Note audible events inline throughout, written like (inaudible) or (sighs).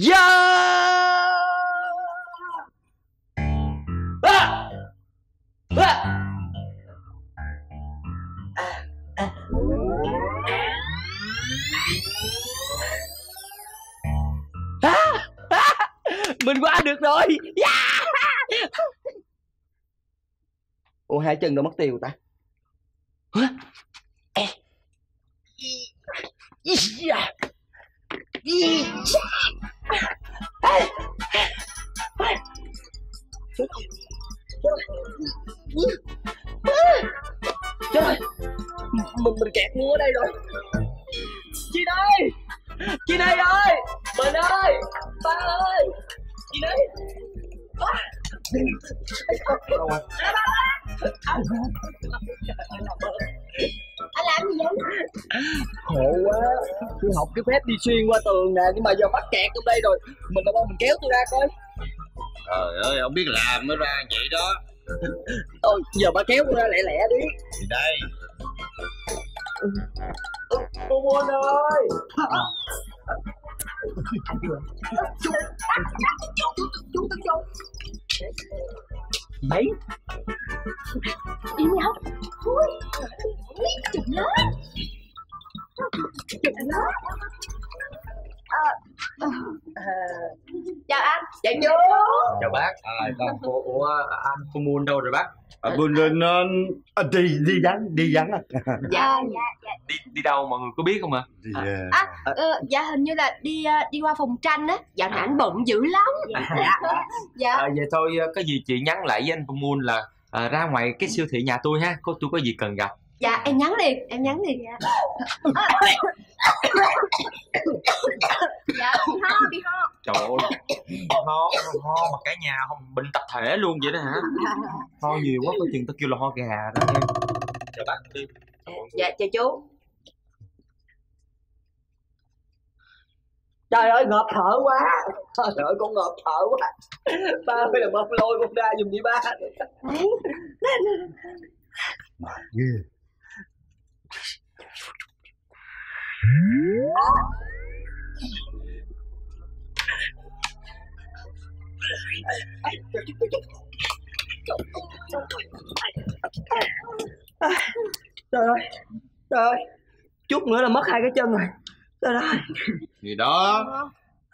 Yeah! Ah! Ah! À! À! Mình qua được rồi! Dạ! Yeah! Ủa hai chân đâu mất tiêu ta? Hả? Yeah. Xuyên qua tường nè nhưng mà giờ mắc kẹt trong đây rồi. Mình đâu mình kéo tôi ra coi. Trời ơi không biết làm mới ra vậy đó. Thôi giờ bà kéo tôi ra lẹ lẹ đi. Thì đây. Cô Môn ơi. Chú chú chú chú chú mấy à, con của, của anh cô Moon đâu rồi bác? À, Moon à, đi đi vắng đi vắng à. (laughs) Dạ dạ dạ. đi đi đâu mọi người có biết không ạ? Đi, à, à, à, dạ hình như là đi đi qua phòng tranh á. Dạo này anh bận dữ lắm. Dạ. (laughs) Dạ. À, vậy thôi có gì chị nhắn lại với anh cô Moon là à, ra ngoài cái siêu thị nhà tôi ha. Có tôi có gì cần gặp. Dạ em nhắn liền em nhắn liền dạ (laughs) dạ bị ho bị ho. Trời ơi. Ho ho mà cả nhà không bệnh tập thể luôn vậy đó hả? (laughs) Ho nhiều quá có chừng tao kêu là ho gà đó. Em chào bác đi. Dạ chào chú. Trời ơi ngợp thở quá. Trời ơi con ngợp thở quá. Ba ơi là bơm lôi con ra dùng đi ba. Mà ghê trời ơi trời ơi, chút nữa là mất hai cái chân rồi. Trời ơi. Thì đó,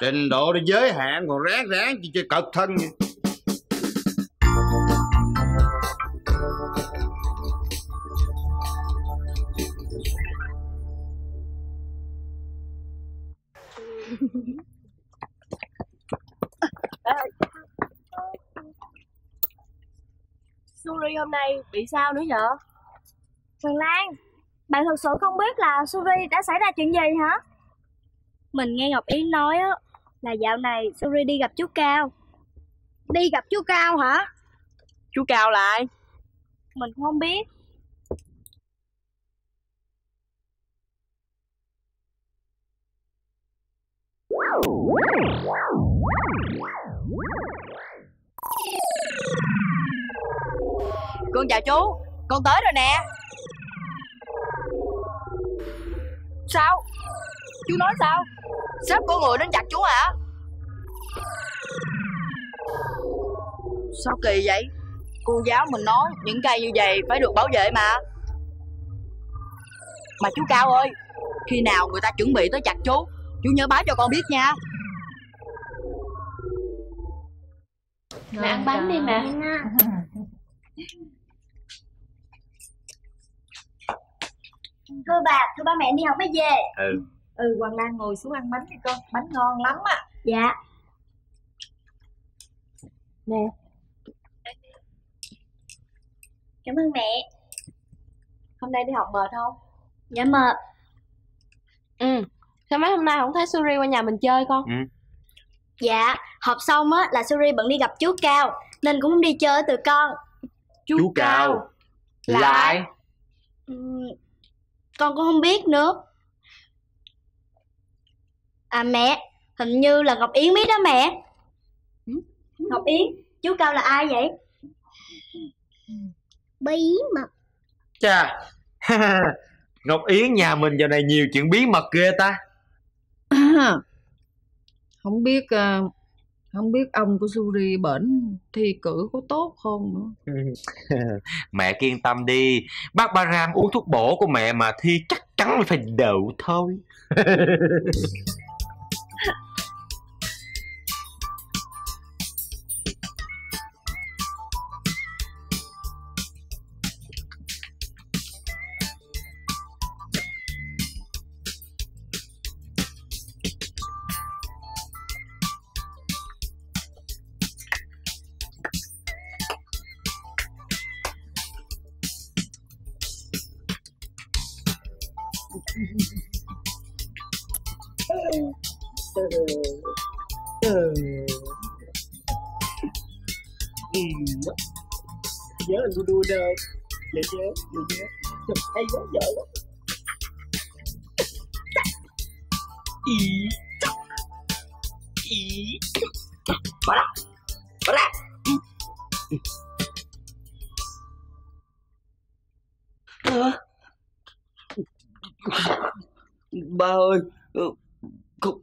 trình độ đi giới hạn còn ráng ráng chỉ chơi cật thân vậy hôm nay bị sao nữa vậy? Phần Lan, bạn thật sự không biết là Suri đã xảy ra chuyện gì hả? Mình nghe Ngọc Yến nói á, là dạo này Suri đi gặp chú Cao. Đi gặp chú Cao hả? Chú Cao là ai? Mình không biết. Con chào chú, con tới rồi nè Sao? Chú nói sao? Sếp có người đến chặt chú hả? Sao kỳ vậy? Cô giáo mình nói những cây như vậy phải được bảo vệ mà Mà chú Cao ơi Khi nào người ta chuẩn bị tới chặt chú Chú nhớ báo cho con biết nha Mẹ ăn bánh đi mẹ Thưa bà, thưa ba mẹ đi học mới về. Ừ. Ừ, Hoàng Lan ngồi xuống ăn bánh đi con Bánh ngon lắm á. Dạ. Nè. Cảm ơn mẹ. Hôm nay đi học mệt không? Dạ mệt. Ừ. Sao mấy hôm nay không thấy Suri qua nhà mình chơi con? Ừ. Dạ, học xong á là Suri bận đi gặp chú Cao Nên cũng không đi chơi từ con. Chú, chú Cao. Là ai? Ừ, con cũng không biết nữa. À mẹ, hình như là Ngọc Yến biết đó mẹ. Ngọc Yến, chú Cao là ai vậy? Bí mật. Chà. (laughs) Ngọc Yến nhà mình giờ này nhiều chuyện bí mật ghê ta. Không biết à, không biết ông của Suri bệnh thi cử có tốt không nữa. (laughs) Mẹ yên tâm đi. Bác Baram uống thuốc bổ của mẹ mà thi chắc chắn là phải đậu thôi (laughs) nhớ anh đu đu đâu nhớ nhớ nhớ nhớ Trời, hay quá giỏi quá ý ý bỏ ra bỏ ra Ờ. ba ơi không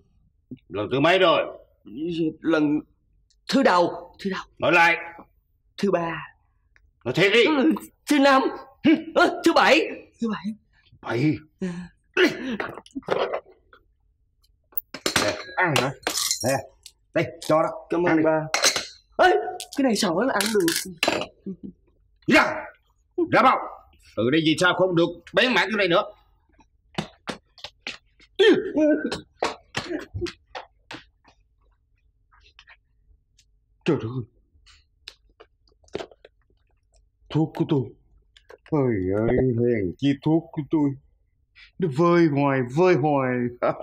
lần thứ mấy rồi? Lần thứ đầu. Thứ đầu. Nói lại. Thứ ba. Nói thiệt đi. Ừ, thứ năm. Ơ, thứ bảy. Thứ bảy. Bảy. Nè ăn hả? Nè đây cho đó. Cảm Ăn ơn ba. Ơi cái này sỏi là ăn được. Ra ra bao từ đây vì sao không được bén mảng cái này nữa trời ơi. Thuốc của tôi. Ơi ơi hèn chi thuốc của tôi. Nó vơi hoài vơi hoài. (laughs)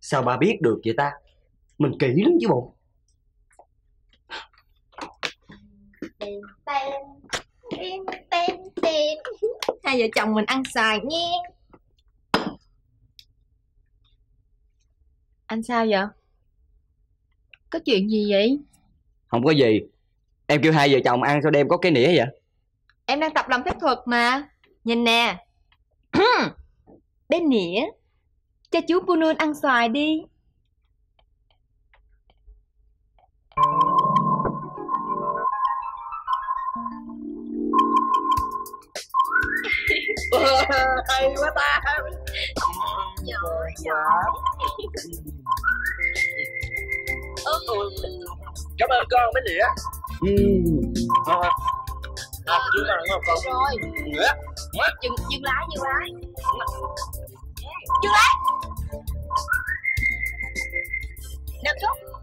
Sao ba biết được vậy ta? Mình kỹ lắm chứ bộ Tên tên tên tên tên Hai vợ chồng mình ăn xài nha. Anh sao vậy? Có chuyện gì vậy? không có gì. Em kêu hai vợ chồng ăn sao đem có cái nĩa vậy? Em đang tập làm phép thuật mà. Nhìn nè. (clears throat) Bên nĩa. Cho chú Punun ăn xoài đi (laughs) hay quá ta. Giỏi giỏi cảm ơn con mấy nĩa ngon không à, chú con? Rồi. Dừng, dừng lại dừng lại. Dừng lại. Nằm xuống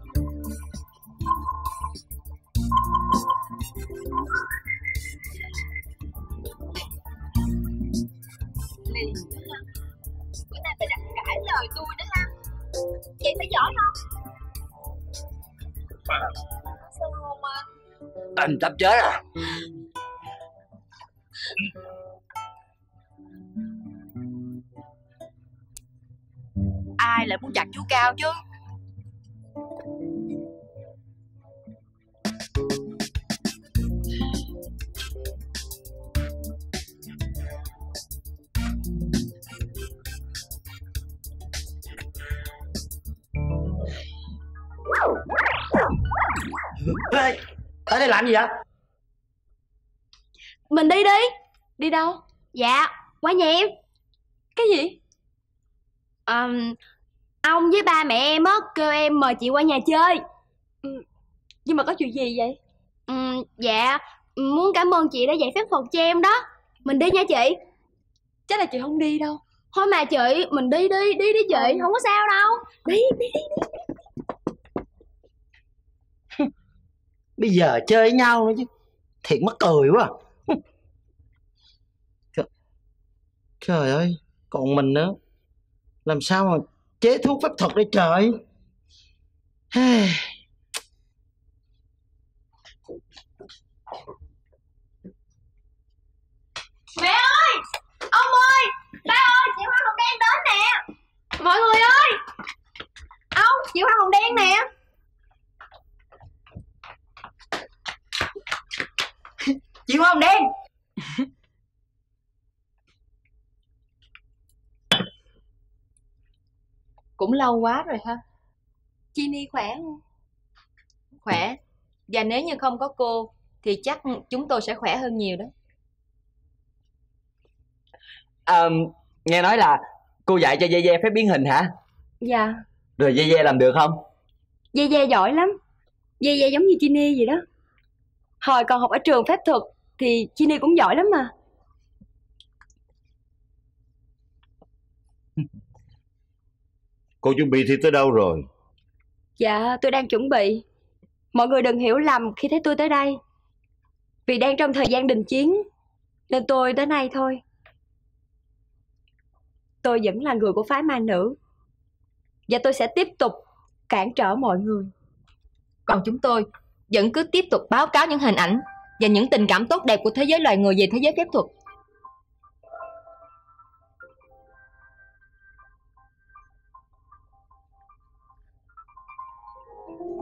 anh sắp chết à? Ai lại muốn chặt chú Cao chứ? Ê, tới đây làm gì vậy? Mình đi đi. Đi đâu? Dạ qua nhà em. Cái gì? Ờm, Ông với ba mẹ em á Kêu em mời chị qua nhà chơi. Nhưng mà có chuyện gì vậy? Ừm, Dạ Muốn cảm ơn chị đã dạy phép thuật cho em đó. Mình đi nha chị. Chắc là chị không đi đâu. Thôi mà chị Mình đi đi Đi đi chị. Không có sao đâu. Đi đi đi bây giờ chơi với nhau nữa chứ. Thiệt mắc cười quá à. (laughs) trời, ơi còn mình nữa. Làm sao mà chế thuốc phép thuật đây trời? (sighs) Mẹ ơi! Ông ơi! Ba ơi Chị Hoa Hồng Đen đến nè. Mọi người ơi! Ông Chị Hoa Hồng Đen nè. chịu không đen? (laughs) Cũng lâu quá rồi ha Chini khỏe không? Khỏe. Và nếu như không có cô thì chắc chúng tôi sẽ khỏe hơn nhiều đó. À, nghe nói là cô dạy cho dê dê phép biến hình hả? Dạ. Rồi dê dê làm được không? Dê dê giỏi lắm. Dê dê giống như Chini vậy đó. Hồi còn học ở trường phép thuật thì Chi Ni cũng giỏi lắm mà. Cô chuẩn bị thi tới đâu rồi? Dạ tôi đang chuẩn bị. Mọi người đừng hiểu lầm khi thấy tôi tới đây. Vì đang trong thời gian đình chiến Nên tôi tới đây thôi. Tôi vẫn là người của phái ma nữ Và tôi sẽ tiếp tục cản trở mọi người. Còn chúng tôi vẫn cứ tiếp tục báo cáo những hình ảnh và những tình cảm tốt đẹp của thế giới loài người về thế giới phép thuật.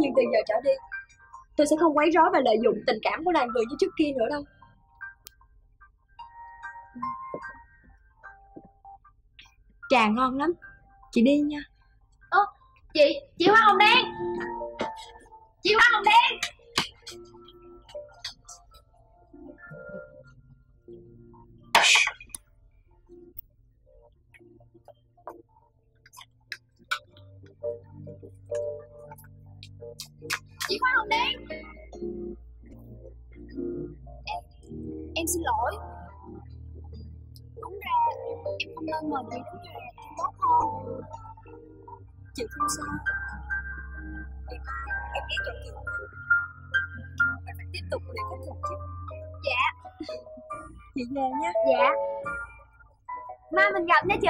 Nhưng từ giờ trở đi Tôi sẽ không quấy rối và lợi dụng tình cảm của loài người như trước kia nữa đâu. Trà ngon lắm. Chị đi nha. Chị, chị Hoa Hồng Đen. Chị Hoa Hồng Đen Chị Hoa Hồng Đen Em xin lỗi. Đúng ra em không nên mời chị đến nhà em tốt không Chị không sao. Ngày mai em ghé chỗ chị Em phải tiếp tục để có thực chứ. Dạ. Chị về nha Dạ. Mai mình gặp nha chị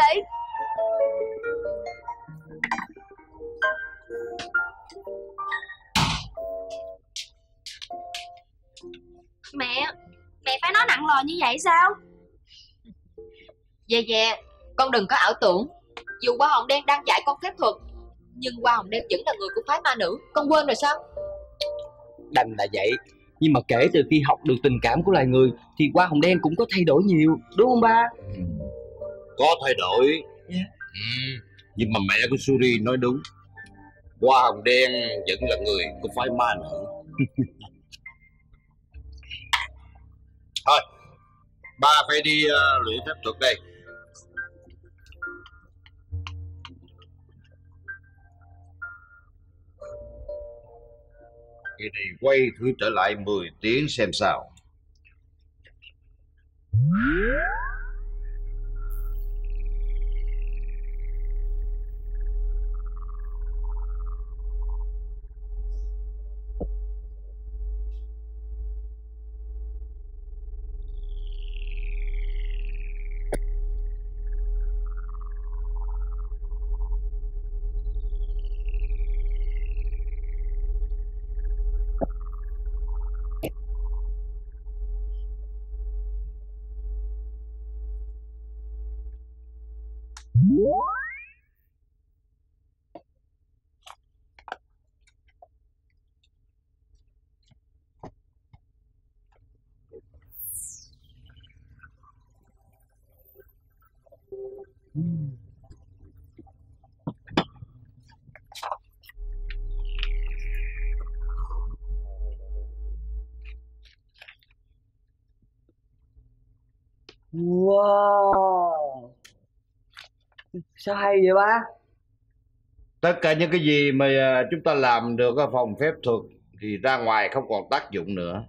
Mẹ Mẹ phải nói nặng lời như vậy sao Dè dè, con đừng có ảo tưởng Dù Hoa Hồng Đen đang dạy con phép thuật Nhưng Hoa Hồng Đen vẫn là người của phái ma nữ Con quên rồi sao đành là vậy nhưng mà kể từ khi học được tình cảm của loài người thì hoa hồng đen cũng có thay đổi nhiều đúng không ba Có thay đổi. Dạ. Ừ, nhưng mà mẹ của Suri nói đúng. Hoa hồng đen vẫn là người của phái ma nữ. (laughs) Thôi, ba phải đi uh, luyện phép thuật đây. Kỳ này quay thử trở lại 10 tiếng xem sao. Wow sao hay vậy ba Tất cả những cái gì mà à, chúng ta làm được ở phòng phép thuật thì ra ngoài không còn tác dụng nữa.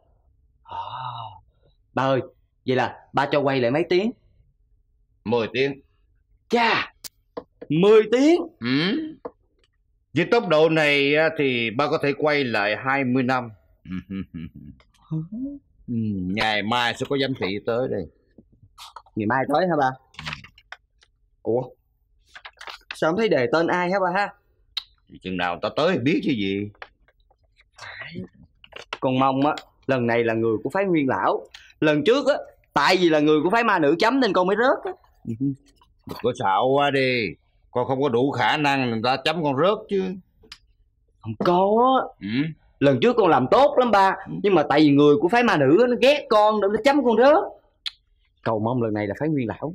à, ba ơi vậy là ba cho quay lại mấy tiếng 10 tiếng. cha 10 tiếng Ừ. Với tốc độ này thì ba có thể quay lại 20 năm. Ừ, ngày mai sẽ có giám thị tới đây. ngày mai tới hả ba ủa sao không thấy đề tên ai hả ba ha Chừng nào ta tới biết chứ gì. con mong á lần này là người của phái nguyên lão lần trước á tại vì là người của phái ma nữ chấm nên con mới rớt á (laughs) Đừng có xạo quá đi. Con không có đủ khả năng người ta chấm con rớt chứ. không có Ừ. lần trước con làm tốt lắm ba nhưng mà tại vì người của phái ma nữ nó ghét con nên nó chấm con rớt cầu mong lần này là phái nguyên lão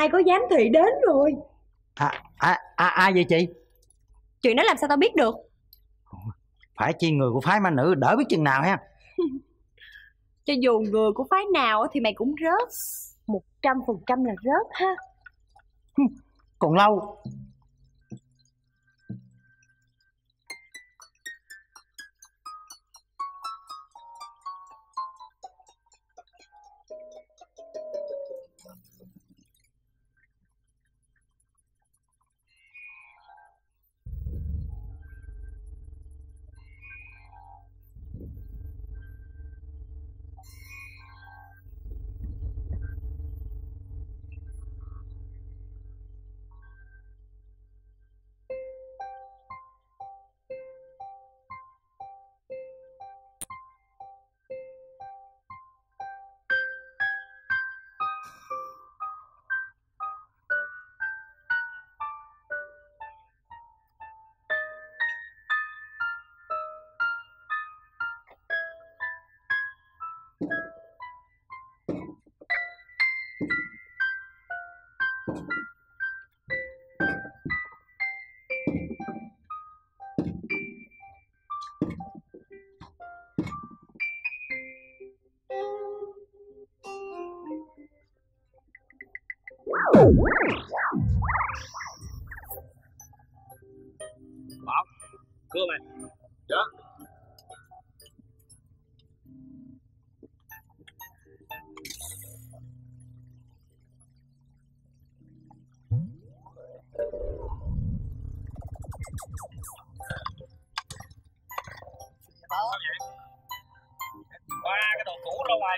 Mai có giám thị đến rồi. À, à, à, ai vậy chị? Chuyện đó làm sao tao biết được? Phải chi người của phái ma nữ đỡ biết chừng nào ha. (laughs) Cho dù người của phái nào thì mày cũng rớt. Một trăm phần trăm là rớt ha. Còn lâu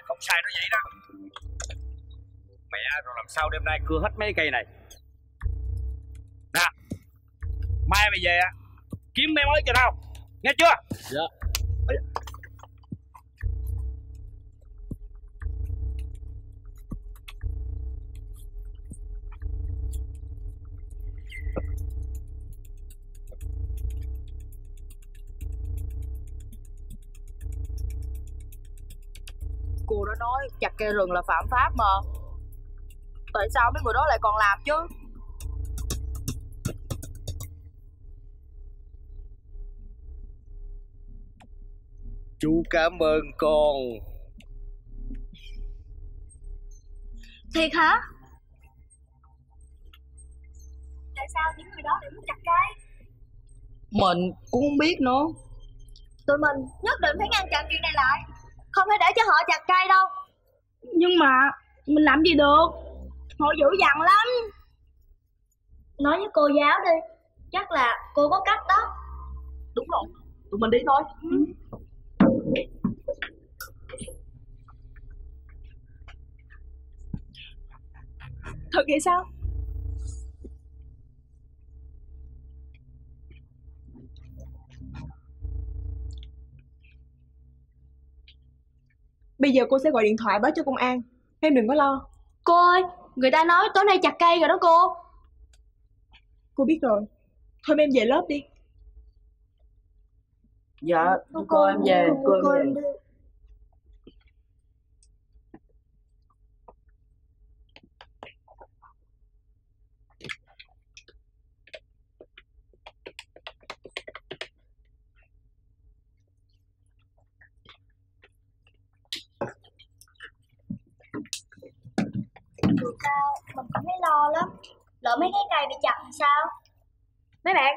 đồ không xài nó vậy đó Mẹ, rồi làm sao đêm nay cưa hết mấy cây này? Nè, Mai mày về Kiếm mấy mới cho tao. Nghe chưa? Dạ. Cây rừng là phạm pháp mà. Tại sao mấy người đó lại còn làm chứ? Chú cảm ơn con. Thiệt hả? Tại sao những người đó lại muốn chặt cây? Mình cũng không biết nữa. Tụi mình nhất định phải ngăn chặn chuyện này lại. Không thể để cho họ chặt cây đâu Nhưng mà mình làm gì được? Họ dữ dằn lắm. Nói với cô giáo đi Chắc là cô có cách đó Đúng rồi Tụi mình đi thôi. Thật vậy sao Bây giờ cô sẽ gọi điện thoại báo cho công an. Em đừng có lo. Cô ơi Người ta nói tối nay chặt cây rồi đó cô. Cô biết rồi. Thôi em về lớp đi. Dạ cô em về cô em về sao? Mình cũng thấy lo lắm. Lỡ mấy cái cây bị chặt thì sao? Mấy bạn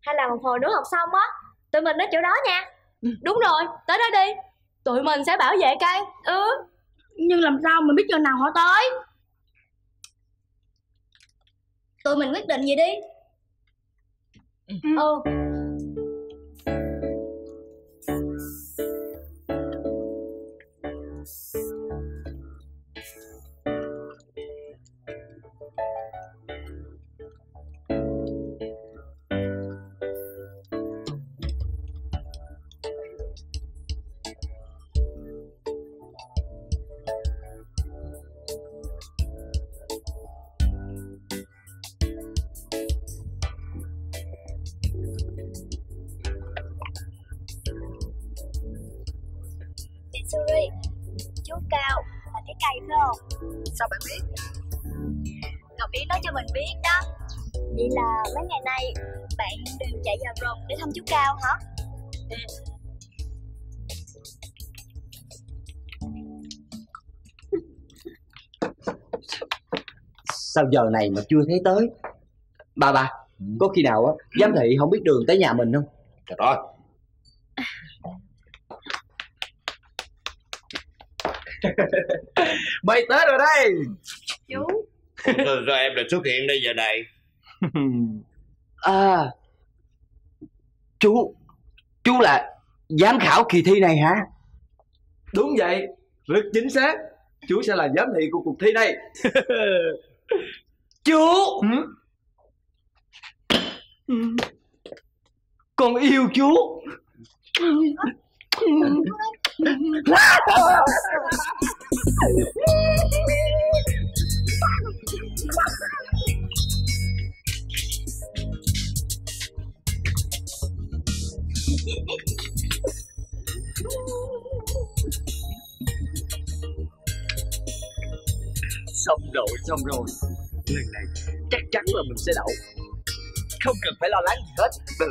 hay là một hồi nữa học xong á tụi mình đến chỗ đó nha. Đúng rồi tới đó đi. Tụi mình sẽ bảo vệ cây. Ừ. Nhưng làm sao mình biết giờ nào họ tới? Tụi mình quyết định gì đi. Ừ. Ngày Bạn biết? Ngọc Yến nói cho mình biết đó Vậy là mấy ngày nay bạn đều chạy vào rừng để thăm chú Cao hả? (laughs) Sao giờ này mà chưa thấy tới? Bà bà, có khi nào á giám thị không biết đường tới nhà mình không? Trời ơi (laughs) Bay tới rồi đây. Chú rồi, rồi em lại xuất hiện đây giờ này À, chú, chú là giám khảo kỳ thi này hả? Đúng vậy, rất chính xác. Chú sẽ là giám thị của cuộc thi này. (laughs) Chú, con yêu chú. (laughs) (laughs) Xong rồi. Lần này chắc chắn là mình sẽ đậu. Không cần phải lo lắng gì hết. Ừ.